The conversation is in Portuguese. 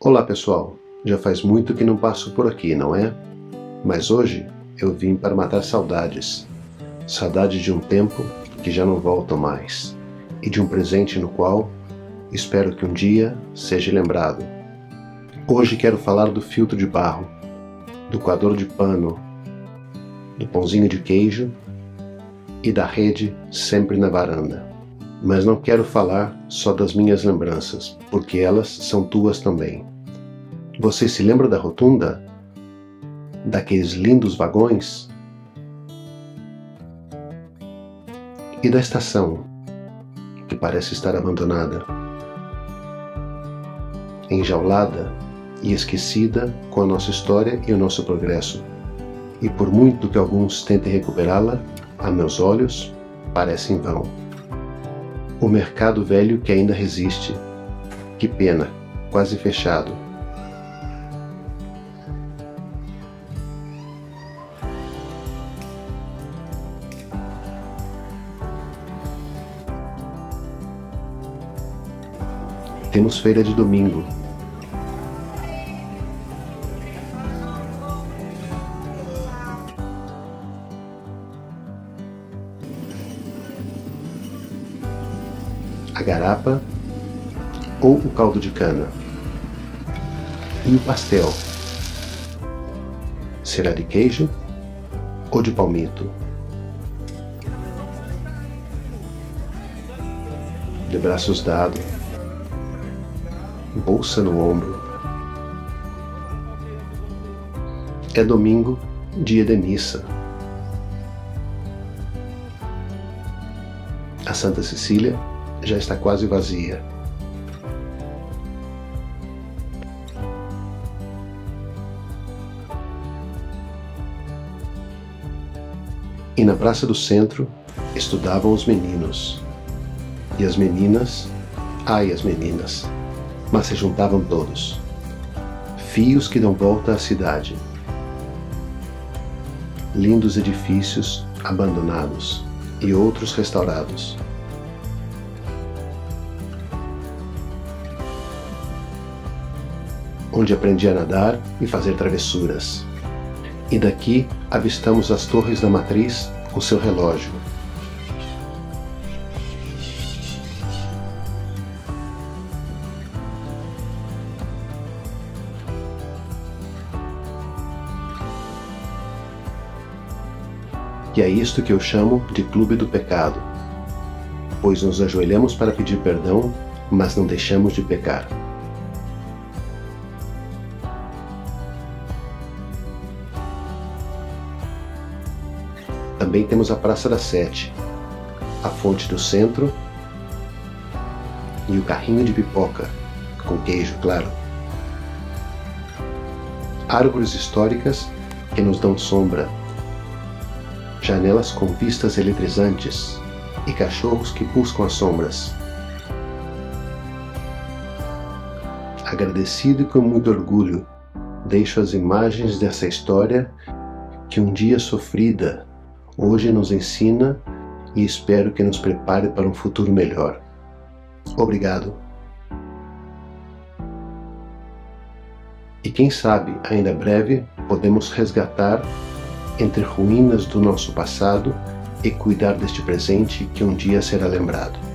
Olá pessoal, já faz muito que não passo por aqui, não é? Mas hoje eu vim para matar saudades. Saudade de um tempo que já não volta mais e de um presente no qual espero que um dia seja lembrado. Hoje quero falar do filtro de barro, do coador de pano, do pãozinho de queijo e da rede sempre na varanda. Mas não quero falar só das minhas lembranças, porque elas são tuas também. Você se lembra da rotunda? Daqueles lindos vagões? E da estação, que parece estar abandonada, enjaulada e esquecida com a nossa história e o nosso progresso. E por muito que alguns tentem recuperá-la, a meus olhos, parece em vão. O mercado velho que ainda resiste. Que pena, quase fechado. Temos feira de domingo, garapa ou o caldo de cana. E o pastel? Será de queijo ou de palmito? De braços dados, bolsa no ombro. É domingo, dia de missa. A Santa Cecília já está quase vazia. E na praça do centro estudavam os meninos. E as meninas, ai as meninas, mas se juntavam todos. Fios que dão volta à cidade. Lindos edifícios abandonados e outros restaurados. Onde aprendi a nadar e fazer travessuras. E daqui avistamos as torres da matriz com seu relógio. E é isto que eu chamo de Clube do Pecado, pois nos ajoelhamos para pedir perdão, mas não deixamos de pecar. Também temos a Praça da Sete, a fonte do centro e o carrinho de pipoca, com queijo, claro. Árvores históricas que nos dão sombra, janelas com vistas eletrizantes e cachorros que buscam as sombras. Agradecido e com muito orgulho, deixo as imagens dessa história que um dia sofrida hoje nos ensina e espero que nos prepare para um futuro melhor. Obrigado. E quem sabe, ainda breve, podemos resgatar entre ruínas do nosso passado e cuidar deste presente que um dia será lembrado.